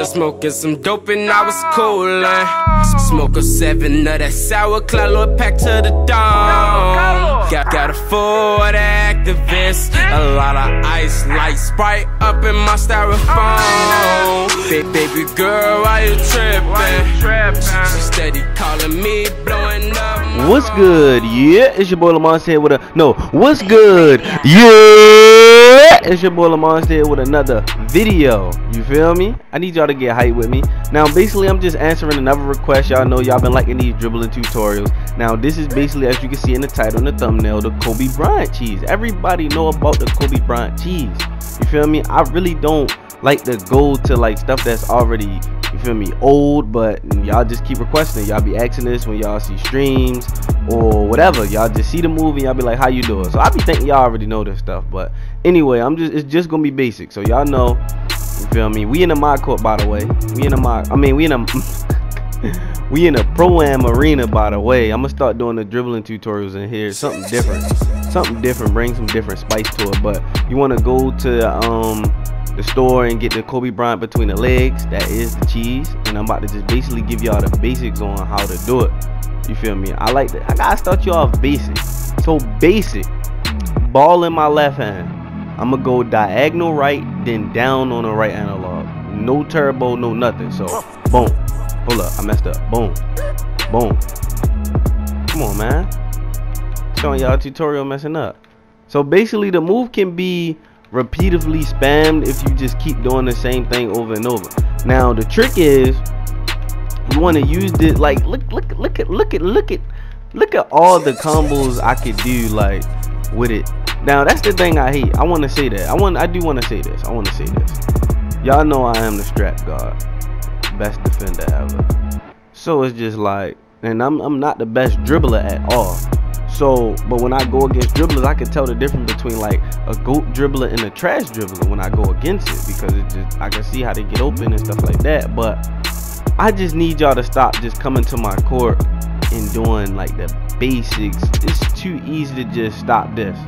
just smoking some dope and I was coolin'. Eh? Smoke a seven of that sour cloud, pack to the dawn. Got, got a Ford activist, a lot of ice, light sprite up in my styrofoam. Big baby girl, why you trippin'? She steady calling me, blowing up. What's good? Yeah, it's your boy Lamont here with a no. What's good? Yeah, it's your boy Lamont here with another video. You feel me? I need y'all to get hype with me. Now, basically, I'm just answering another request. Y'all know y'all been liking these dribbling tutorials. Now, this is basically, as you can see in the title and the thumbnail, the Kobe Bryant cheese. Everybody know about the Kobe Bryant cheese. You feel me? I really don't like to go to like stuff that's already you feel me old but y'all just keep requesting y'all be asking this when y'all see streams or whatever y'all just see the movie y'all be like how you doing so i be thinking y'all already know this stuff but anyway i'm just it's just gonna be basic so y'all know you feel me we in the mod court by the way we in the mod i mean we in a we in a pro am arena by the way i'm gonna start doing the dribbling tutorials in here something different something different bring some different spice to it but you want to go to um the store and get the Kobe Bryant between the legs. That is the cheese. And I'm about to just basically give y'all the basics on how to do it. You feel me? I like that. I gotta start you off basic. So basic. Ball in my left hand. I'm gonna go diagonal right, then down on the right analog. No turbo, no nothing. So boom. Hold up, I messed up. Boom. Boom. Come on, man. Showing y'all tutorial messing up. So basically the move can be repeatedly spammed if you just keep doing the same thing over and over. Now the trick is you want to use this like look look look at look at look at look at all the combos I could do like with it. Now that's the thing I hate. I want to say that. I want I do want to say this. I want to say this. Y'all know I am the strap guard. Best defender ever. So it's just like and I'm I'm not the best dribbler at all. So, but when I go against dribblers, I can tell the difference between like a goat dribbler and a trash dribbler when I go against it because it just I can see how they get open and stuff like that. But I just need y'all to stop just coming to my court and doing like the basics. It's too easy to just stop this.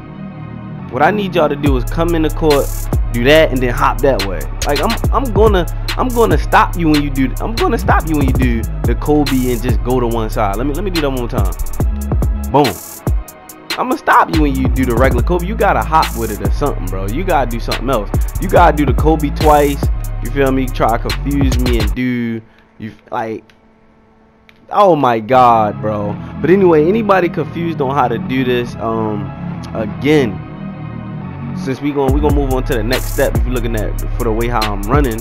What I need y'all to do is come in the court, do that, and then hop that way. Like I'm I'm gonna I'm gonna stop you when you do I'm gonna stop you when you do the Kobe and just go to one side. Let me let me do that one more time. Boom. I'm gonna stop you when you do the regular Kobe. You gotta hop with it or something, bro. You gotta do something else. You gotta do the Kobe twice. You feel me? Try to confuse me and do you like oh my god bro but anyway anybody confused on how to do this um again since we going we gonna move on to the next step if you're looking at for the way how i'm running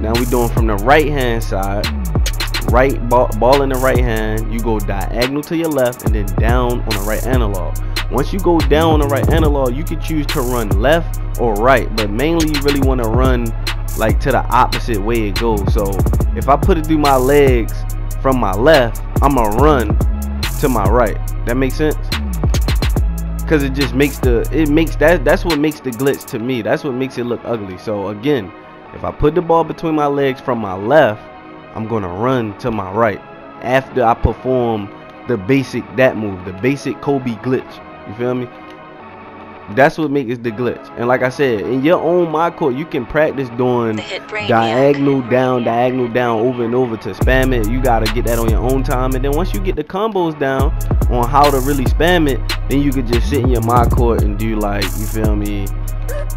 now we doing from the right hand side. Right ball, ball in the right hand. You go diagonal to your left and then down on the right analog. Once you go down on the right analog you can choose to run left or right but mainly you really want to run like to the opposite way it goes. So if i put it through my legs from my left i'm gonna run to my right. That makes sense? Because it just makes the it makes that that's what makes the glitch to me. That's what makes it look ugly. So again if i put the ball between my legs from my left I'm gonna run to my right after I perform the basic that move, the basic Kobe glitch. You feel me? That's what makes the glitch. And like I said, in your own my court, you can practice doing diagonal down, diagonal down over and over to spam it. You gotta get that on your own time. And then once you get the combos down on how to really spam it, then you could just sit in your my court and do like, you feel me,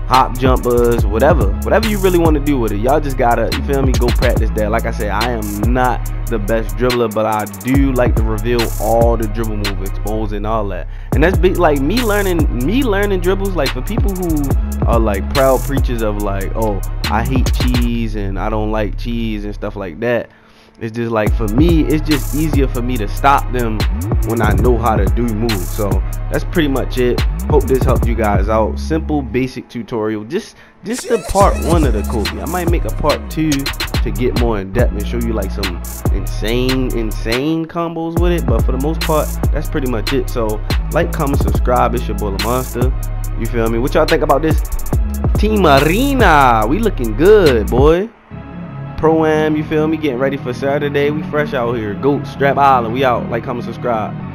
hop jumpers, whatever, whatever you really want to do with it. Y'all just gotta, you feel me, go practice that. Like I said, I am not the best dribbler, but I do like to reveal all the dribble move, expose and all that. And that's like me learning, me learning dribbles. Like for people who are like proud preachers of like, oh, I hate cheese and I don't like cheese and stuff like that. It's just like for me, it's just easier for me to stop them when I know how to do moves. So that's pretty much it. Hope this helped you guys out. Simple, basic tutorial. Just just the part one of the Kobe. I might make a part two to get more in depth and show you like some insane, insane combos with it. But for the most part, that's pretty much it. So like, comment, subscribe. It's your boy Monster. You feel me? What y'all think about this? Team Arena. We looking good, boy. Pro Am, you feel me? Getting ready for Saturday. We fresh out here. Goat, Strap Island. We out. Like, comment, subscribe.